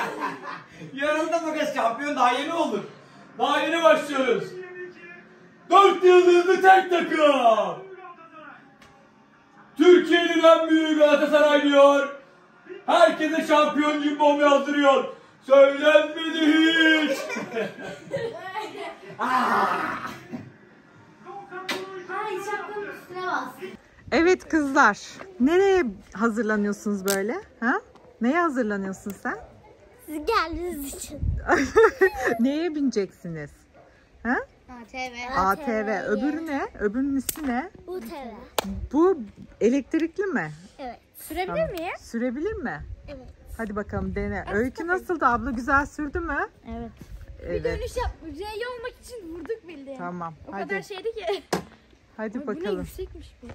şampiyon daha yeni olduk. Daha yeni başlıyoruz. Dört yıldızlı tek takım. Türkiye'nin en büyüğü Galatasaray diyor. Herkese şampiyon cimbomu yazdırıyor. Söylenmedi hiç. Evet kızlar. Nereye hazırlanıyorsunuz böyle? Ha? Neye hazırlanıyorsun sen? Siz geldiğiniz için. Neye bineceksiniz? Ha? ATV. ATV. Öbürü ne? Öbürünün ismi ne? UTV. Bu elektrikli mi? Evet. Sürebilir miyim? Sürebilir mi? Evet. Hadi bakalım dene. Öykü nasıldı? Abla güzel sürdü mü? Evet. Evet. Dönüş yap. Şey olmak için vurduk bildiğin. Tamam. O kadar Hadi. şeydi ki. Hadi Bu ne bakalım. yüksekmiş bu.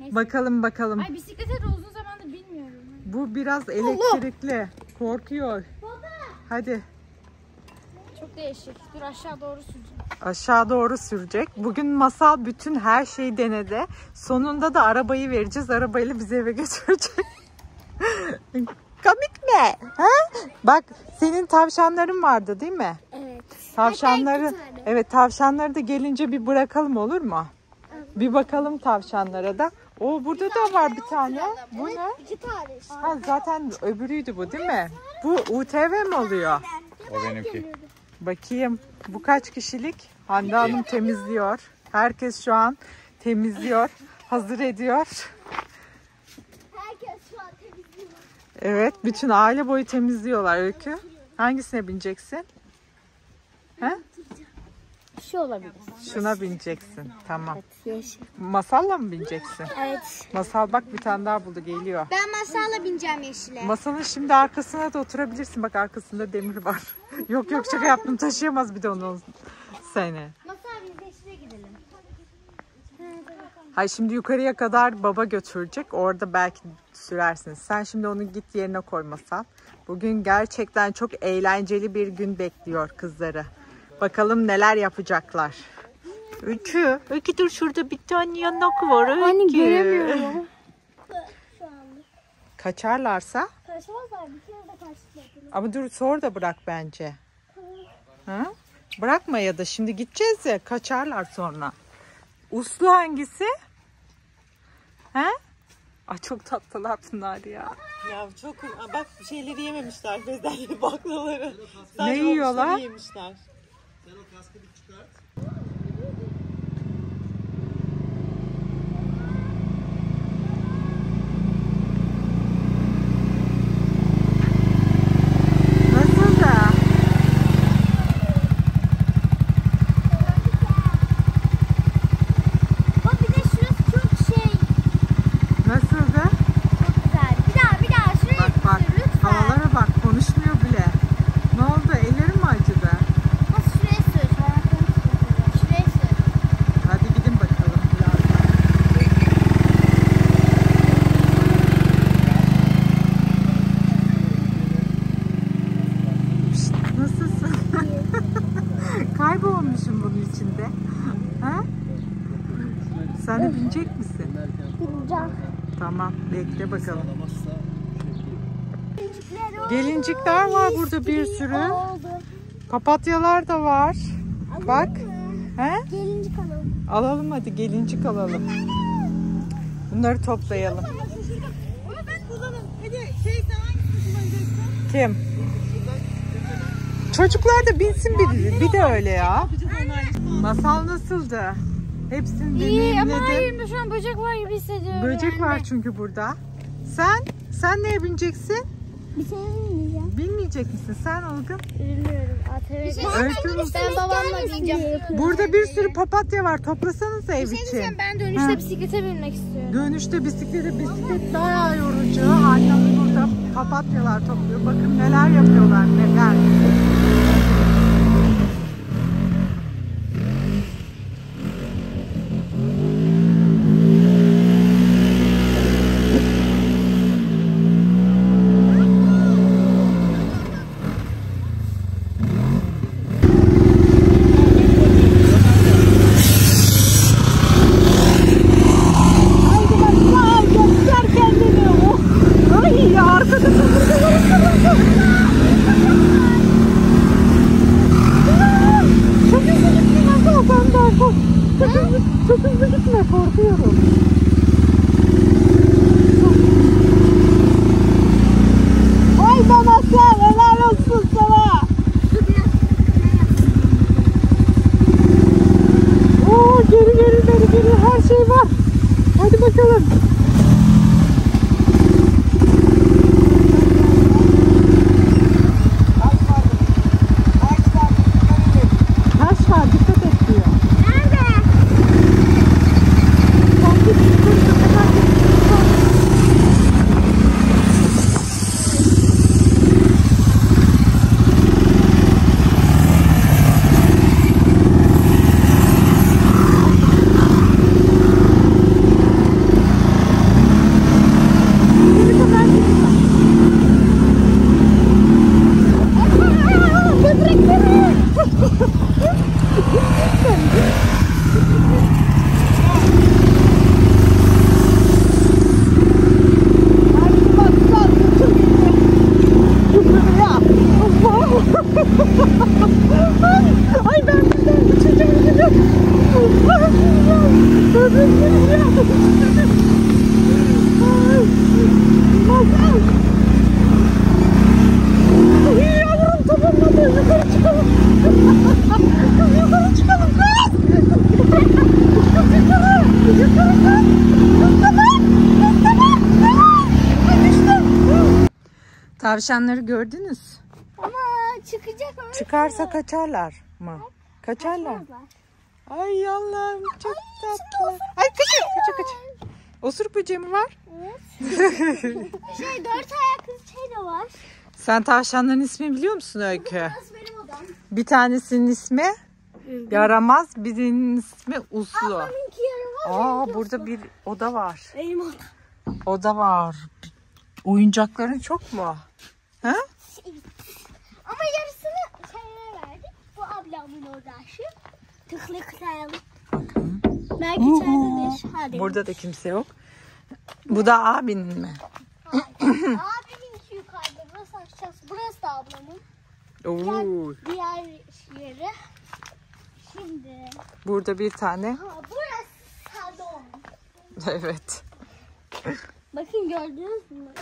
Neyse. Bakalım bakalım. Ay bisiklete de uzun bilmiyorum. Bu biraz elektrikli. Korkuyor. Hadi Çok değişik. Dur aşağı doğru süreceğim. aşağı doğru sürecek. Bugün masal bütün her şeyi denedi. Sonunda da arabayı vereceğiz. Arabayla bizi eve götürecek. Komik mi? Ha? Bak senin tavşanların vardı değil mi? Evet. Tavşanları evet tavşanları da gelince bir bırakalım olur mu? Bir bakalım tavşanlara da. O burada da var bir tane. Bu ne? İki tane. Ha, zaten öbürüydü bu değil mi? Bu UTV mi oluyor? O benimki. Bakayım. Bu kaç kişilik? Hande Hanım temizliyor. Herkes şu an temizliyor. Hazır ediyor. Herkes şu an temizliyor. Evet. Bütün aile boyu temizliyorlar Öykü. Hangisine bineceksin? He? Şu olabilir. Şuna bineceksin. Tamam. Yeşil. Masalla mı bineceksin? Evet. Masal bak bir tane daha buldu geliyor. Ben masalla bineceğim yeşile. Masalın şimdi arkasına da oturabilirsin. Bak arkasında demir var. yok yok şaka yaptım. Taşıyamaz bir de onu seni. Masal biz yeşile gidelim. Hay şimdi yukarıya kadar baba götürecek. Orada belki sürersin. Sen şimdi onu git yerine koy Masal. Bugün gerçekten çok eğlenceli bir gün bekliyor kızları. Bakalım neler yapacaklar. Öykü, Öykü dur şurada bir tane yanak var Öykü. Anne göremiyorum. Kaçarlarsa? Kaçmazlar. Bir kere de kaçtılar. Ama dur sor da bırak bence. Ha? Bırakma ya da şimdi gideceğiz ya kaçarlar sonra. Uslu hangisi? He? Ay çok tatlılar bunlar ya. Ya çok bak bir şeyleri yememişler bezelye baklaları. Ne yiyorlar? Pelo casco de Kaybolmuşum bunun içinde. Ha? Sen de binecek misin? Bineceğim. Tamam bekle bakalım. Gelincikler var burada bir sürü. Papatyalar da var. Bak. He? Gelincik alalım. Alalım hadi gelincik alalım. Bunları toplayalım. Onu ben kullanırım. Hadi şey sen hangisini kullanacaksın? Kim? Çocuklar da binsin bir, bir de öyle ya. Masal nasıldı? Hepsini İyi ama deneyimledim. hayır şu an böcek var gibi hissediyorum. Böcek yani. var çünkü burada. Sen? Sen neye bineceksin? Bir şey bilmeyeceğim. Bilmeyecek misin? Sen Olgun? Bilmiyorum. ATV. Öykü ben babamla bineceğim. Burada bir sürü papatya var. Toplasanız ev Bir şey için. diyeceğim ben dönüşte Ha. bisiklete binmek istiyorum. Dönüşte bisiklete bisiklet bayağı yorucu. Annem burada papatyalar topluyor. Bakın neler yapıyorlar neler. Çok hızlı, çok hızlı gitme korkuyorum. Ay bana sen helal olsun sana. Oo geri geri geri geri her şey var. Hadi bakalım. Taş var dikkat et diyor. Nerede? Sen git yukarı kadar git. Yukarı kadar git. Hadi bak sen götür beni. Yukarıya. Allah. Ay, ay ben buradan uçacağım gibi. Ay, Böbreklerim ya. Ay, Masal. Ay yavrum tamamladı. Yukarı çıkalım. Kız yukarı çıkalım kız. Kız yukarı. Yukarı kız. Kız tamam. Kız tamam. Tamam. Ay düştüm. Tavşanları gördünüz. Ama çıkacak öyle. Çıkarsa kaçarlar mı? Kaçarlar. Ay Allah'ım çok tatlı. Ay kaçır kaçır kaçır. Osuruk böceği mi var? Şey dört ayaklı şey de var. Sen tavşanların ismini biliyor musun Öykü? Burası benim odam. Bir tanesinin ismi yaramaz, birinin ismi uslu. Var. Aa burada olsun. bir oda var. Benim odam. Oda var. Oyuncakların çok mu? Ha? Ama yarısını şeye verdik. Bu ablamın odası. Tıklı kıtayalım. Belki içeridedir. Hadi. Burada da kimse yok. Bu da abinin mi? Hayır. Abiminki yukarıda. Burası aşağısı. Burası da ablamın. Oo. Diğer yeri. Şimdi. Burada bir tane. Ha, burası salon. Evet. Bakın gördünüz mü?